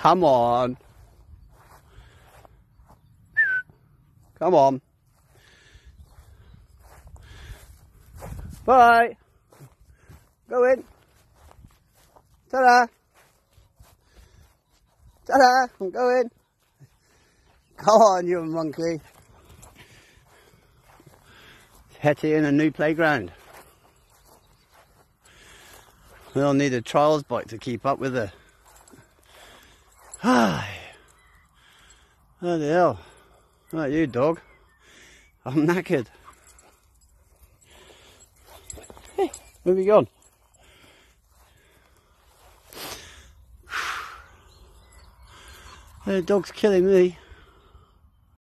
Come on. Come on. Bye. Go in. Ta-da. Ta-da. Go in. Come on, you monkey. Hetty in a new playground. We'll need a trials bike to keep up with her. Hi. What the hell? What you, dog? I'm knackered. Hey, where have you gone? The dog's killing me.